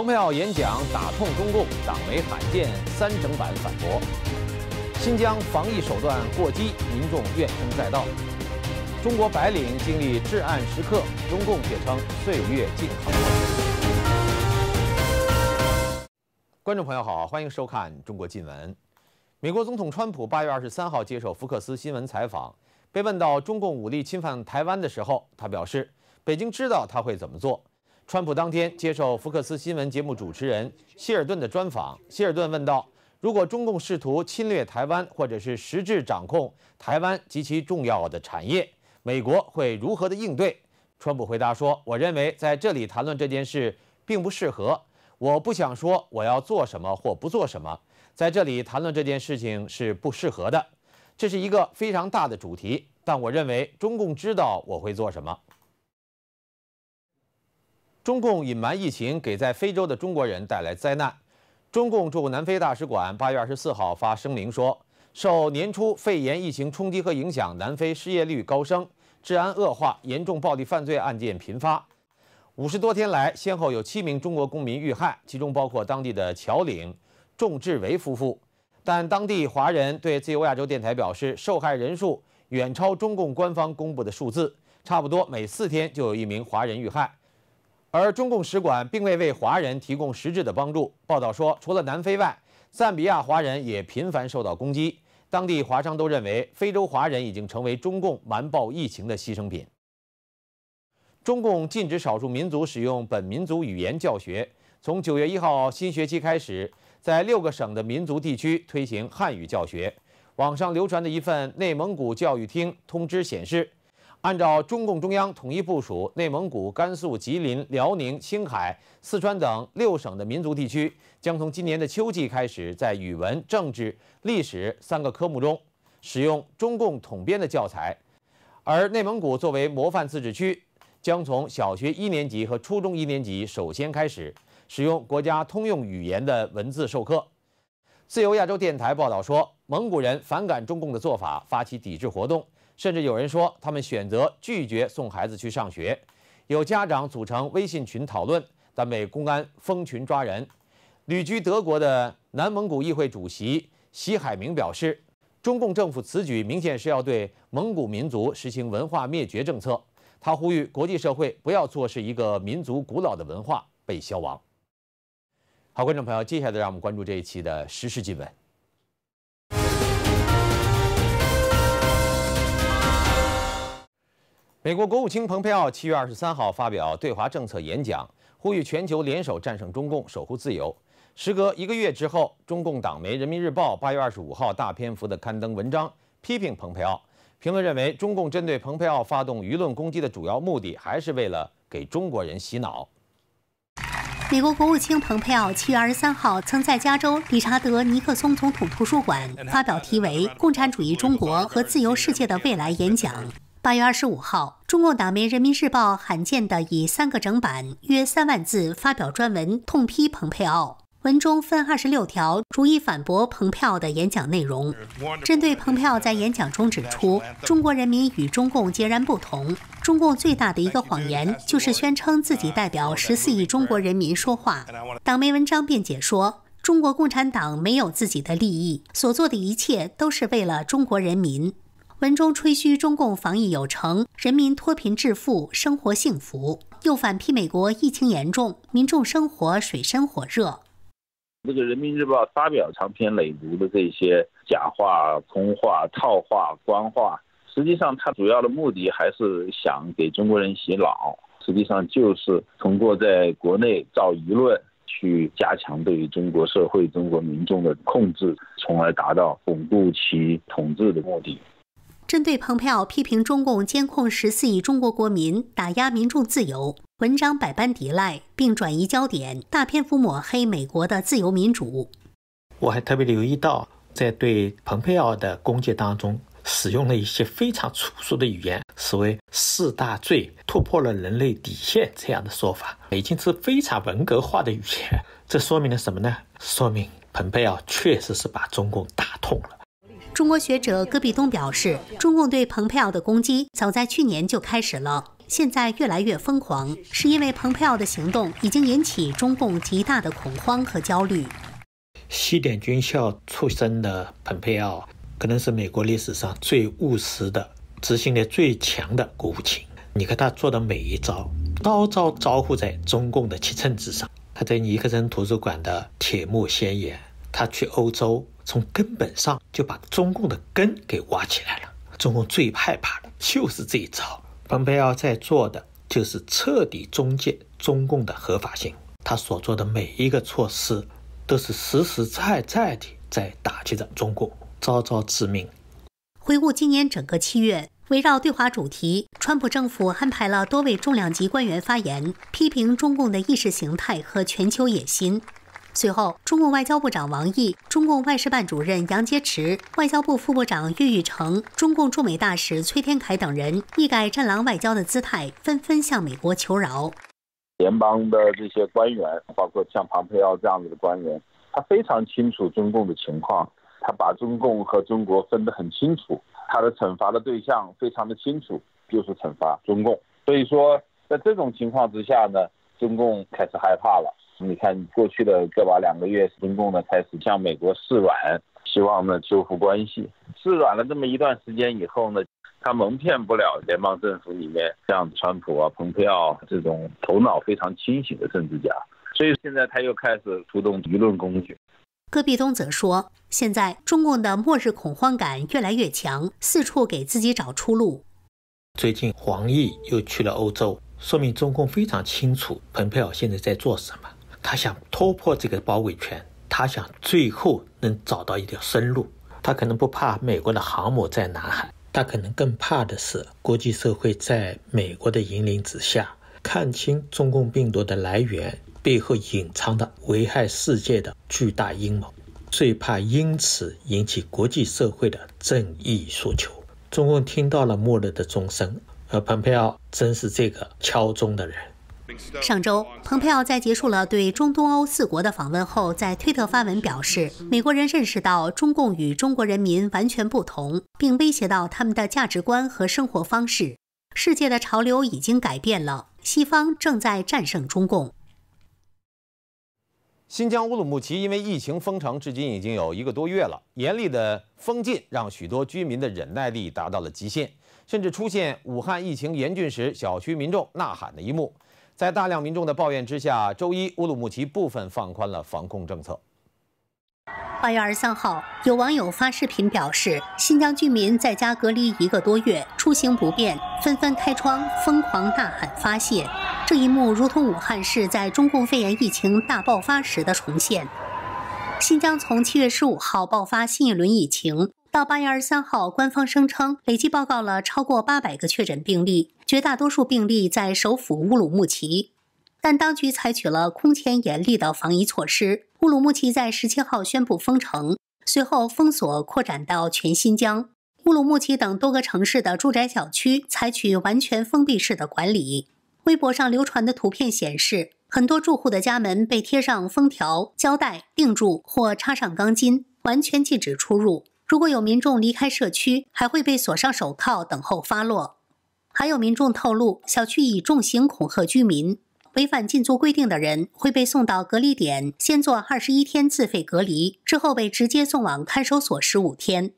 蓬佩奥演讲打痛中共，党媒罕见三整版反驳。新疆防疫手段过激，民众怨声载道。中国白领经历至暗时刻，中共却称岁月静好。观众朋友好，欢迎收看《中国新闻》。美国总统川普八月二十三号接受福克斯新闻采访，被问到中共武力侵犯台湾的时候，他表示，北京知道他会怎么做。川普当天接受福克斯新闻节目主持人希尔顿的专访，希尔顿问道：“如果中共试图侵略台湾，或者是实质掌控台湾及其重要的产业，美国会如何的应对？”川普回答说：“我认为在这里谈论这件事并不适合，我不想说我要做什么或不做什么，在这里谈论这件事情是不适合的。这是一个非常大的主题，但我认为中共知道我会做什么。”中共隐瞒疫情，给在非洲的中国人带来灾难。中共驻南非大使馆八月二十四号发声明说，受年初肺炎疫情冲击和影响，南非失业率高升，治安恶化，严重暴力犯罪案件频发。五十多天来，先后有七名中国公民遇害，其中包括当地的侨领仲志伟夫妇。但当地华人对自由亚洲电台表示，受害人数远超中共官方公布的数字，差不多每四天就有一名华人遇害。而中共使馆并未为华人提供实质的帮助。报道说，除了南非外，赞比亚华人也频繁受到攻击。当地华商都认为，非洲华人已经成为中共瞒报疫情的牺牲品。中共禁止少数民族使用本民族语言教学。从九月一号新学期开始，在六个省的民族地区推行汉语教学。网上流传的一份内蒙古教育厅通知显示。按照中共中央统一部署，内蒙古、甘肃、吉林、辽宁、青海、四川等六省的民族地区将从今年的秋季开始，在语文、政治、历史三个科目中使用中共统编的教材。而内蒙古作为模范自治区，将从小学一年级和初中一年级首先开始使用国家通用语言的文字授课。自由亚洲电台报道说，蒙古人反感中共的做法，发起抵制活动。甚至有人说，他们选择拒绝送孩子去上学。有家长组成微信群讨论，但被公安封群抓人。旅居德国的南蒙古议会主席席海明表示，中共政府此举明显是要对蒙古民族实行文化灭绝政策。他呼吁国际社会不要坐视一个民族古老的文化被消亡。好，观众朋友，接下来让我们关注这一期的时事新闻。美国国务卿蓬佩奥七月二十三号发表对华政策演讲，呼吁全球联手战胜中共，守护自由。时隔一个月之后，中共党媒《人民日报》八月二十五号大篇幅的刊登文章，批评蓬佩奥。评论认为，中共针对蓬佩奥发动舆论攻击的主要目的，还是为了给中国人洗脑。美国国务卿蓬佩奥七月二十三号曾在加州理查德尼克松总统图书馆发表题为《共产主义中国和自由世界的未来》演讲。八月二十五号，中共党媒《人民日报》罕见地以三个整版、约三万字发表专文，痛批蓬佩奥。文中分二十六条，逐一反驳蓬佩奥的演讲内容。针对蓬佩奥在演讲中指出，中国人民与中共截然不同，中共最大的一个谎言就是宣称自己代表十四亿中国人民说话。党媒文章辩解说，中国共产党没有自己的利益，所做的一切都是为了中国人民。文中吹嘘中共防疫有成，人民脱贫致富，生活幸福，又反批美国疫情严重，民众生活水深火热。这个《人民日报》发表长篇累牍的这些假话、空话、套话、官话，实际上它主要的目的还是想给中国人洗脑，实际上就是通过在国内造舆论，去加强对于中国社会、中国民众的控制，从而达到巩固其统治的目的。针对蓬佩奥批评中共监控十四亿中国国民、打压民众自由，文章百般抵赖，并转移焦点，大篇幅抹黑美国的自由民主。我还特别留意到，在对蓬佩奥的攻击当中，使用了一些非常粗俗的语言，所谓“四大罪突破了人类底线”这样的说法，已经是非常文革化的语言。这说明了什么呢？说明蓬佩奥确实是把中共打痛了。中国学者戈壁东表示，中共对蓬佩奥的攻击早在去年就开始了。现在越来越疯狂，是因为蓬佩奥的行动已经引起中共极大的恐慌和焦虑。西点军校出身的蓬佩奥，可能是美国历史上最务实的、执行力最强的国务卿。你看他做的每一招，招招招呼在中共的七寸之上。他在尼克森图书馆的铁幕宣言，他去欧洲，从根本上就把中共的根给挖起来了。中共最害怕的就是这一招。蓬佩奥在做的就是彻底终结中共的合法性。他所做的每一个措施，都是实实在在的在打击着中共，招招致命。回顾今年整个七月。围绕对华主题，川普政府安排了多位重量级官员发言，批评中共的意识形态和全球野心。随后，中共外交部长王毅、中共外事办主任杨洁篪、外交部副部长郁玉成、中共驻美大使崔天凯等人一改战狼外交的姿态，纷纷向美国求饶。联邦的这些官员，包括像庞佩奥这样子的官员，他非常清楚中共的情况，他把中共和中国分得很清楚。他的惩罚的对象非常的清楚，就是惩罚中共。所以说，在这种情况之下呢，中共开始害怕了。你看，过去的个把两个月，中共呢开始向美国示软，希望呢修复关系。示软了这么一段时间以后呢，他蒙骗不了联邦政府里面像川普啊、蓬佩奥这种头脑非常清醒的政治家。所以现在他又开始出动舆论工具。戈壁东则说：“现在中共的末日恐慌感越来越强，四处给自己找出路。最近黄毅又去了欧洲，说明中共非常清楚蓬佩奥现在在做什么。他想突破这个包围圈，他想最后能找到一条生路。他可能不怕美国的航母在南海，他可能更怕的是国际社会在美国的引领之下，看清中共病毒的来源。”背后隐藏的危害世界的巨大阴谋，最怕因此引起国际社会的正义诉求。中共听到了末日的钟声，而蓬佩奥正是这个敲钟的人。上周，蓬佩奥在结束了对中东欧四国的访问后，在推特发文表示，美国人认识到中共与中国人民完全不同，并威胁到他们的价值观和生活方式。世界的潮流已经改变了，西方正在战胜中共。新疆乌鲁木齐因为疫情封城，至今已经有一个多月了。严厉的封禁让许多居民的忍耐力达到了极限，甚至出现武汉疫情严峻时小区民众呐喊的一幕。在大量民众的抱怨之下，周一乌鲁木齐部分放宽了防控政策。八月二十三号，有网友发视频表示，新疆居民在家隔离一个多月，出行不便，纷纷开窗疯狂呐喊发泄。这一幕如同武汉市在中共肺炎疫情大爆发时的重现。新疆从七月十五号爆发新一轮疫情，到八月二十三号，官方声称累计报告了超过八百个确诊病例，绝大多数病例在首府乌鲁木齐。但当局采取了空前严厉的防疫措施。乌鲁木齐在十七号宣布封城，随后封锁扩展到全新疆。乌鲁木齐等多个城市的住宅小区采取完全封闭式的管理。微博上流传的图片显示，很多住户的家门被贴上封条、胶带钉住或插上钢筋，完全禁止出入。如果有民众离开社区，还会被锁上手铐等候发落。还有民众透露，小区以重刑恐吓居民。违反禁足规定的人会被送到隔离点，先做二十一天自费隔离，之后被直接送往看守所十五天。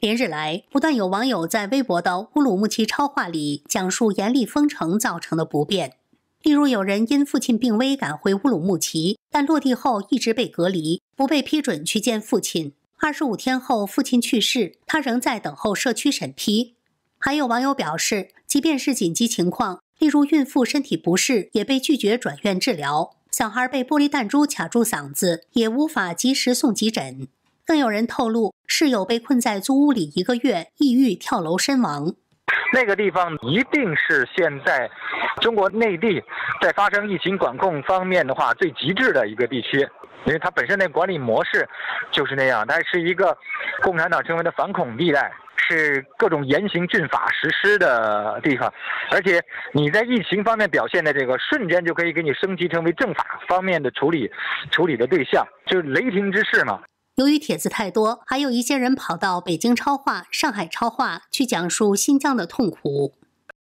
连日来，不断有网友在微博的乌鲁木齐超话里讲述严厉封城造成的不便。例如，有人因父亲病危赶回乌鲁木齐，但落地后一直被隔离，不被批准去见父亲。二十五天后，父亲去世，他仍在等候社区审批。还有网友表示，即便是紧急情况。例如，孕妇身体不适也被拒绝转院治疗；小孩被玻璃弹珠卡住嗓子，也无法及时送急诊。更有人透露，室友被困在租屋里一个月，抑郁跳楼身亡。那个地方一定是现在中国内地在发生疫情管控方面的话最极致的一个地区，因为它本身那管理模式就是那样，它是一个共产党称为的反恐地带。是各种严刑峻法实施的地方，而且你在疫情方面表现的这个瞬间就可以给你升级成为政法方面的处理处理的对象，就是雷霆之势嘛。由于帖子太多，还有一些人跑到北京超话、上海超话去讲述新疆的痛苦。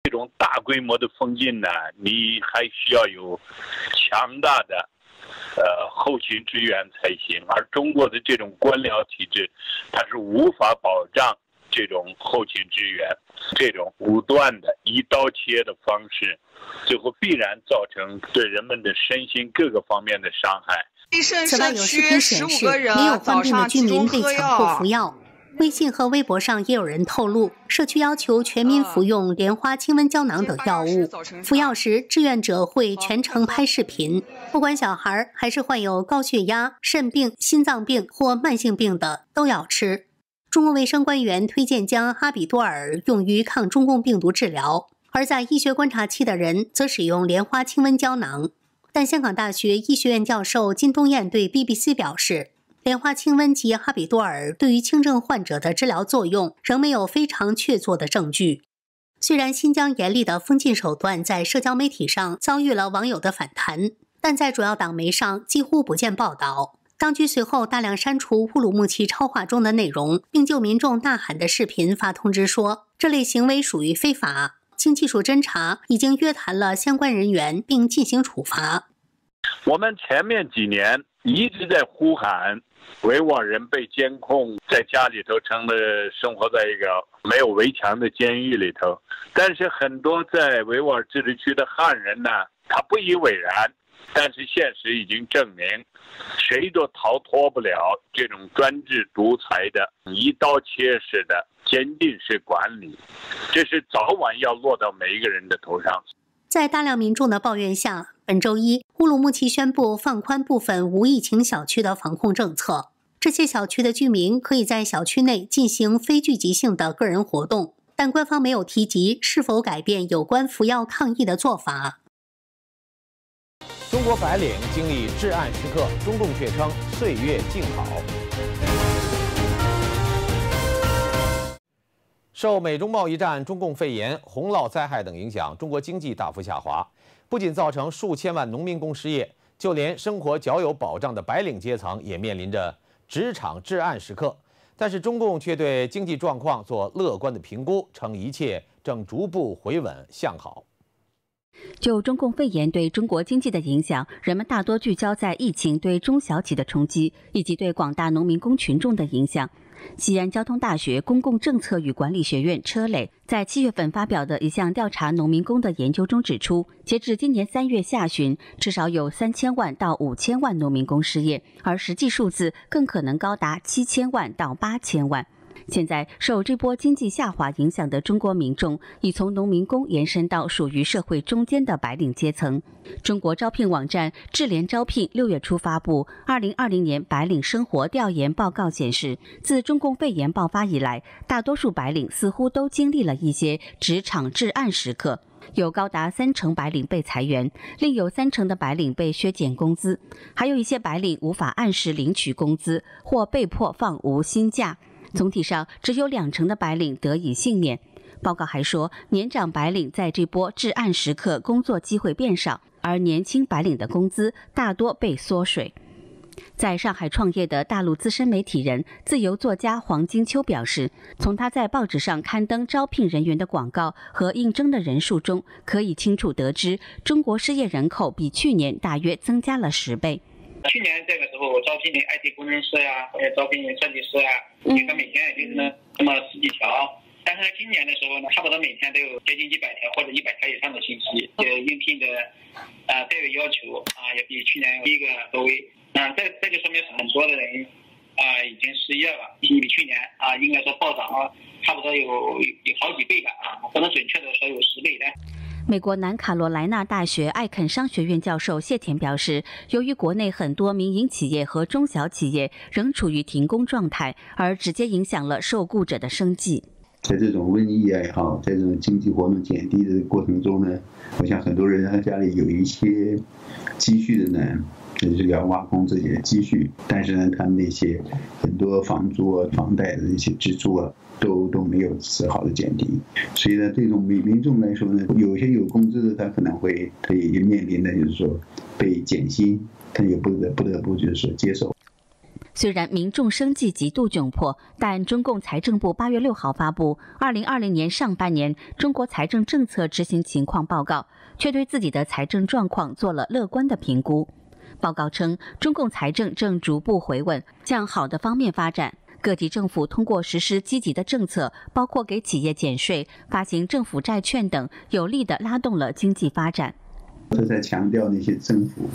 这种大规规模的封禁呢，你还需要有强大的呃后勤支援才行。而中国的这种官僚体制，它是无法保障这种后勤支援，这种武断的一刀切的方式，最后必然造成对人们的身心各个方面的伤害。此外，有视频显示，没有患病的居民被强迫服药。微信和微博上也有人透露，社区要求全民服用莲花清瘟胶囊等药物。服药时，志愿者会全程拍视频。不管小孩还是患有高血压、肾病、心脏病或慢性病的，都要吃。中国卫生官员推荐将阿比多尔用于抗中共病毒治疗，而在医学观察期的人则使用莲花清瘟胶囊。但香港大学医学院教授金东彦对 BBC 表示。莲花清瘟及哈比多尔对于轻症患者的治疗作用仍没有非常确凿的证据。虽然新疆严厉的封禁手段在社交媒体上遭遇了网友的反弹，但在主要党媒上几乎不见报道。当局随后大量删除乌鲁木齐超话中的内容，并就民众呐喊的视频发通知说，这类行为属于非法。经技术侦查，已经约谈了相关人员，并进行处罚。我们前面几年一直在呼喊。维吾尔人被监控在家里头，成了生活在一个没有围墙的监狱里头。但是很多在维吾尔自治区的汉人呢，他不以为然。但是现实已经证明，谁都逃脱不了这种专制独裁的一刀切式的监禁式管理，这是早晚要落到每一个人的头上。在大量民众的抱怨下，本周一，乌鲁木齐宣布放宽部分无疫情小区的防控政策。这些小区的居民可以在小区内进行非聚集性的个人活动，但官方没有提及是否改变有关服药抗疫的做法。中国白领经历至暗时刻，中共却称岁月静好。受美中贸易战、中共肺炎、洪涝灾害等影响，中国经济大幅下滑，不仅造成数千万农民工失业，就连生活较有保障的白领阶层也面临着职场至暗时刻。但是中共却对经济状况做乐观的评估，称一切正逐步回稳向好。就中共肺炎对中国经济的影响，人们大多聚焦在疫情对中小企的冲击，以及对广大农民工群众的影响。西安交通大学公共政策与管理学院车磊在七月份发表的一项调查农民工的研究中指出，截至今年三月下旬，至少有三千万到五千万农民工失业，而实际数字更可能高达七千万到八千万。现在受这波经济下滑影响的中国民众，已从农民工延伸到属于社会中间的白领阶层。中国招聘网站智联招聘六月初发布《二零二零年白领生活调研报告》显示，自中共肺炎爆发以来，大多数白领似乎都经历了一些职场至暗时刻，有高达三成白领被裁员，另有三成的白领被削减工资，还有一些白领无法按时领取工资或被迫放无薪假。总体上，只有两成的白领得以幸免。报告还说，年长白领在这波至暗时刻工作机会变少，而年轻白领的工资大多被缩水。在上海创业的大陆资深媒体人、自由作家黄金秋表示，从他在报纸上刊登招聘人员的广告和应征的人数中，可以清楚得知，中国失业人口比去年大约增加了十倍。去年这个时候我招聘的 IT 工程师呀，或者招聘设计师啊，一个每天也就是那么十几条。但是今年的时候呢，差不多每天都有接近一百条或者一百条以上的信息，呃，应聘的啊都有要求啊，也比去年低个多位。嗯，这这就说明很多的人啊已经失业了，比去年啊应该说暴涨了，差不多有有好几倍吧啊，不能准确的说有十倍的。美国南卡罗来纳大学艾肯商学院教授谢田表示，由于国内很多民营企业和中小企业仍处于停工状态，而直接影响了受雇者的生计。在这种瘟疫也好，在这种经济活动减低的过程中呢，我想很多人他家里有一些积蓄的呢。就是要挖空自己的积蓄，但是呢，他们那些很多房租啊、房贷的那些支出啊，都都没有丝毫的减低。所以呢，这种民民众来说呢，有些有工资的，他可能会他也就面临的就是说被减薪，他也不得不得不就是说接受。虽然民众生计极度窘迫，但中共财政部八月六号发布《二零二零年上半年中国财政政策执行情况报告》，却对自己的财政状况做了乐观的评估。报告称，中共财政正逐步回稳，向好的方面发展。各级政府通过实施积极的政策，包括给企业减税、发行政府债券等，有力地拉动了经济发展。都在强调那些政府。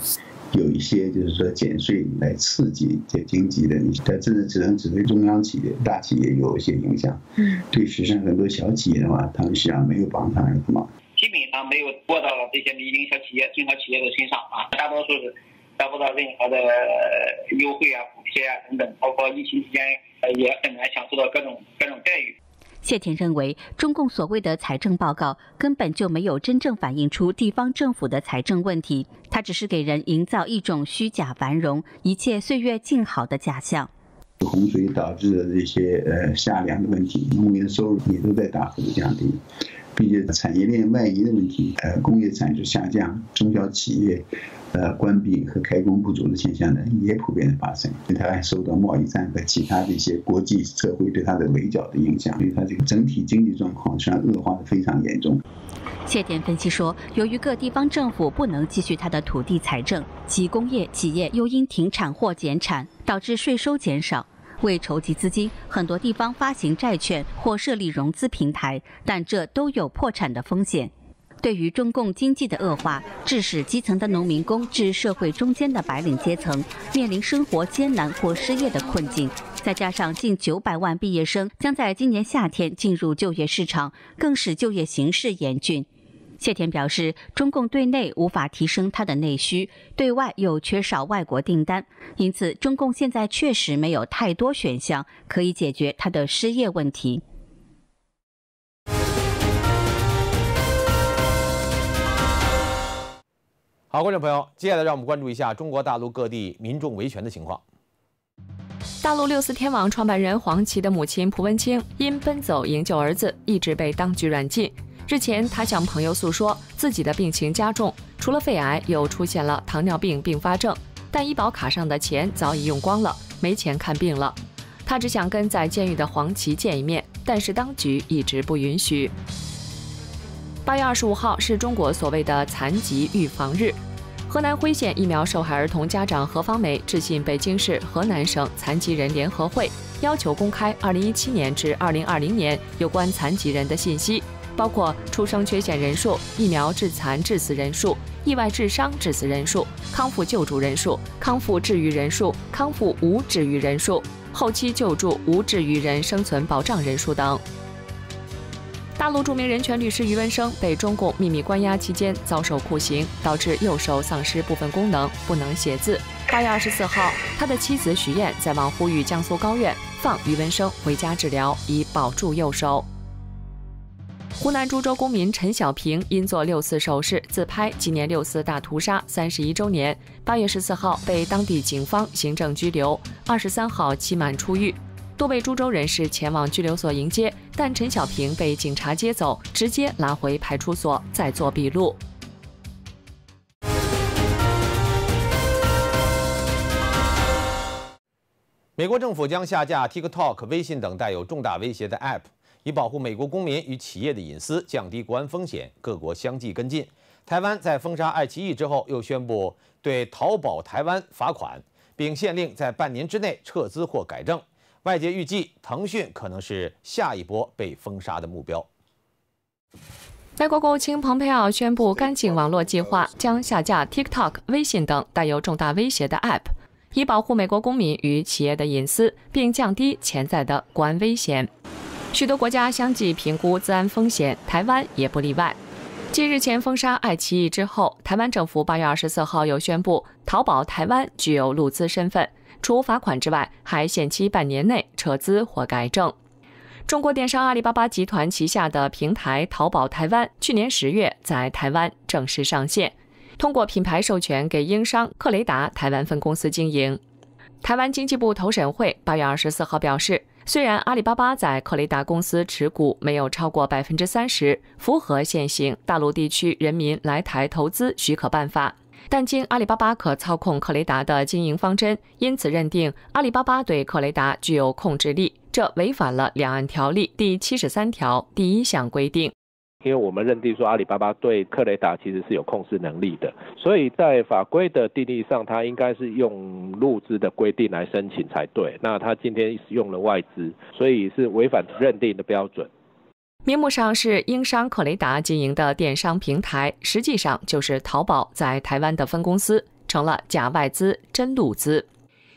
有一些就是说减税来刺激这经济的，但真的只能只对中央企业、大企业有一些影响。嗯，对实际上很多小企业的话，他们实际上没有帮上什么。基本上没有落到了这些民营小企业、中小企业的身上啊，大多数是得不到任何的优惠啊、补贴啊等等，包括疫情期间也很难享受到各种各种待遇。谢田认为，中共所谓的财政报告根本就没有真正反映出地方政府的财政问题，它只是给人营造一种虚假繁荣、一切岁月静好的假象。洪水导致的这些呃下粮的问题，农民的收入也都在大幅度降低，并且产业链外移的问题，呃，工业产值下降，中小企业。呃，关闭和开工不足的现象呢，也普遍的发生。所以它还受到贸易战和其他的一些国际社会对它的围剿的影响，所以它这个整体经济状况实际上恶化的非常严重。谢田分析说，由于各地方政府不能继续它的土地财政，其工业企业又因停产或减产，导致税收减少。为筹集资金，很多地方发行债券或设立融资平台，但这都有破产的风险。对于中共经济的恶化，致使基层的农民工至社会中间的白领阶层面临生活艰难或失业的困境，再加上近九百万毕业生将在今年夏天进入就业市场，更使就业形势严峻。谢田表示，中共对内无法提升它的内需，对外又缺少外国订单，因此中共现在确实没有太多选项可以解决它的失业问题。好，观众朋友，接下来让我们关注一下中国大陆各地民众维权的情况。大陆六四天网创办人黄琦的母亲蒲文清因奔走营救儿子，一直被当局软禁。日前，他向朋友诉说自己的病情加重，除了肺癌，又出现了糖尿病并发症，但医保卡上的钱早已用光了，没钱看病了。他只想跟在监狱的黄琦见一面，但是当局一直不允许。八月二十五号是中国所谓的残疾预防日。河南辉县疫苗受害儿童家长何方梅致信北京市河南省残疾人联合会，要求公开二零一七年至二零二零年有关残疾人的信息，包括出生缺陷人数、疫苗致残致死人数、意外致伤致死人数、康复救助人数、康复治愈人数、康复无治愈人数、后期救助无治愈人生存保障人数等。大陆著名人权律师余文生被中共秘密关押期间遭受酷刑，导致右手丧失部分功能，不能写字。八月二十四号，他的妻子许燕在网呼吁江苏高院放余文生回家治疗，以保住右手。湖南株洲公民陈小平因做六四手势自拍纪念六四大屠杀三十一周年，八月十四号被当地警方行政拘留，二十三号期满出狱。多位株洲人士前往拘留所迎接，但陈小平被警察接走，直接拉回派出所再做笔录。美国政府将下架 TikTok、微信等带有重大威胁的 App，以保护美国公民与企业的隐私，降低国安风险。各国相继跟进。台湾在封杀爱奇艺之后，又宣布对淘宝台湾罚款，并限令在半年之内撤资或改正。外界预计，腾讯可能是下一波被封杀的目标。美国国务卿蓬佩奥宣布，干净网络计划将下架 TikTok、微信等带有重大威胁的 App，以保护美国公民与企业的隐私，并降低潜在的国安危险。许多国家相继评估自安风险，台湾也不例外。继日前封杀爱奇艺之后，台湾政府八月二十四号又宣布，淘宝台湾具有入资身份。除罚款之外，还限期半年内撤资或改正。中国电商阿里巴巴集团旗下的平台淘宝台湾，去年十月在台湾正式上线，通过品牌授权给英商克雷达台湾分公司经营。台湾经济部投审会八月二十四号表示，虽然阿里巴巴在克雷达公司持股没有超过百分之三十，符合现行大陆地区人民来台投资许可办法。但经阿里巴巴可操控克雷达的经营方针，因此认定阿里巴巴对克雷达具有控制力，这违反了两岸条例第七十三条第一项规定。因为我们认定说阿里巴巴对克雷达其实是有控制能力的，所以在法规的定义上，它应该是用入资的规定来申请才对。那他今天用了外资，所以是违反认定的标准。名目上是英商克雷达经营的电商平台，实际上就是淘宝在台湾的分公司，成了假外资真入资。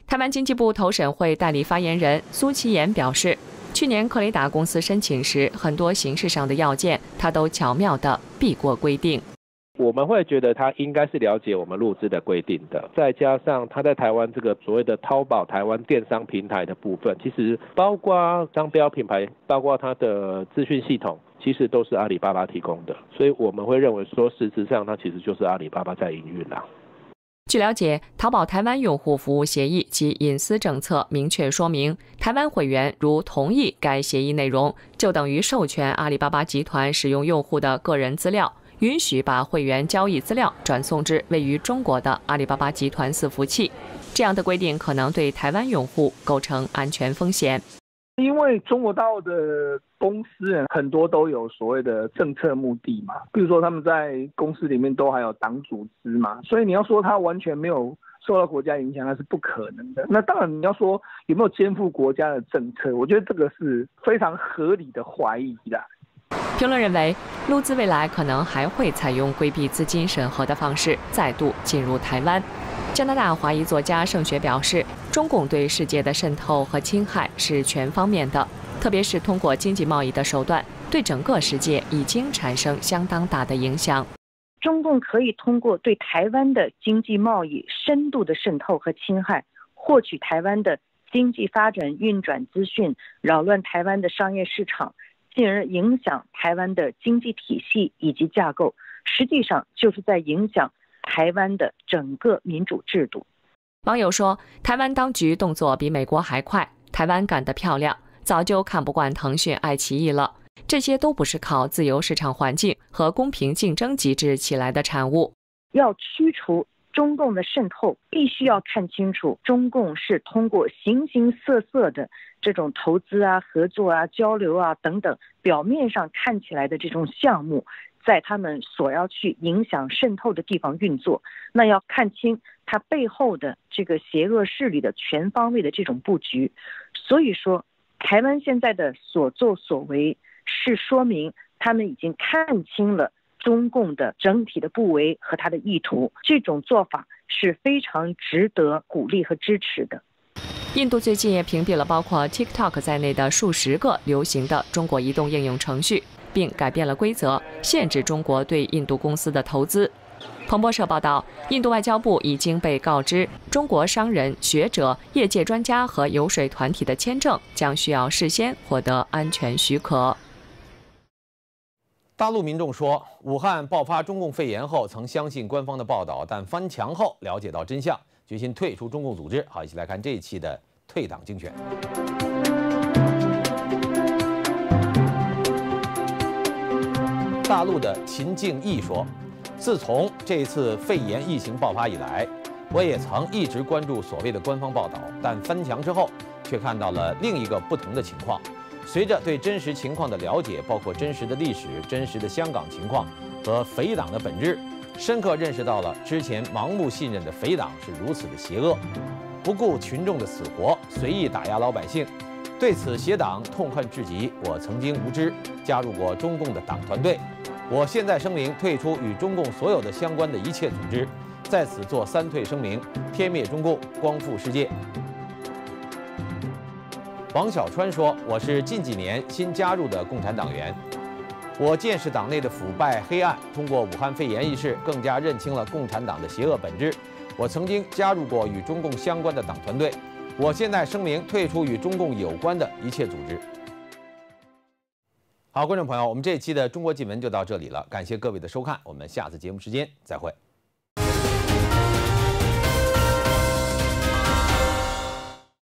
台湾经济部投审会代理发言人苏其言表示。去年克雷达公司申请时，很多形式上的要件，他都巧妙地避过规定。我们会觉得他应该是了解我们入资的规定的，再加上他在台湾这个所谓的淘宝台湾电商平台的部分，其实包括商标品牌，包括它的资讯系统，其实都是阿里巴巴提供的，所以我们会认为说，实质上它其实就是阿里巴巴在营运啦。据了解，淘宝台湾用户服务协议及隐私政策明确说明，台湾会员如同意该协议内容，就等于授权阿里巴巴集团使用用户的个人资料，允许把会员交易资料转送至位于中国的阿里巴巴集团伺服器。这样的规定可能对台湾用户构成安全风险。因为中国大陆的公司很多都有所谓的政策目的嘛，比如说他们在公司里面都还有党组织嘛，所以你要说他完全没有受到国家影响，那是不可能的。那当然你要说有没有肩负国家的政策，我觉得这个是非常合理的怀疑的。评论认为，陆资未来可能还会采用规避资金审核的方式再度进入台湾。加拿大华裔作家盛雪表示，中共对世界的渗透和侵害是全方面的，特别是通过经济贸易的手段，对整个世界已经产生相当大的影响。中共可以通过对台湾的经济贸易深度的渗透和侵害，获取台湾的经济发展运转资讯，扰乱台湾的商业市场，进而影响台湾的经济体系以及架构，实际上就是在影响。台湾的整个民主制度，网友说，台湾当局动作比美国还快，台湾干得漂亮，早就看不惯腾讯、爱奇艺了。这些都不是靠自由市场环境和公平竞争机制起来的产物。要驱除中共的渗透，必须要看清楚，中共是通过形形色色的这种投资啊、合作啊、交流啊等等，表面上看起来的这种项目。在他们所要去影响渗透的地方运作，那要看清它背后的这个邪恶势力的全方位的这种布局。所以说，台湾现在的所作所为，是说明他们已经看清了中共的整体的不为和他的意图。这种做法是非常值得鼓励和支持的。印度最近也屏蔽了包括 TikTok 在内的数十个流行的中国移动应用程序。并改变了规则，限制中国对印度公司的投资。彭博社报道，印度外交部已经被告知，中国商人、学者、业界专家和游说团体的签证将需要事先获得安全许可。大陆民众说，武汉爆发中共肺炎后曾相信官方的报道，但翻墙后了解到真相，决心退出中共组织。好，一起来看这一期的退党精选。大陆的秦静义说：“自从这次肺炎疫情爆发以来，我也曾一直关注所谓的官方报道，但翻墙之后，却看到了另一个不同的情况。随着对真实情况的了解，包括真实的历史、真实的香港情况和匪党的本质，深刻认识到了之前盲目信任的匪党是如此的邪恶，不顾群众的死活，随意打压老百姓。对此邪党痛恨至极。我曾经无知，加入过中共的党团队。”我现在声明退出与中共所有的相关的一切组织，在此做三退声明：天灭中共，光复世界。王小川说：“我是近几年新加入的共产党员，我见识党内的腐败黑暗，通过武汉肺炎一事，更加认清了共产党的邪恶本质。我曾经加入过与中共相关的党团队，我现在声明退出与中共有关的一切组织。”好，观众朋友，我们这一期的中国纪闻就到这里了，感谢各位的收看，我们下次节目时间再会。